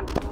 Ah!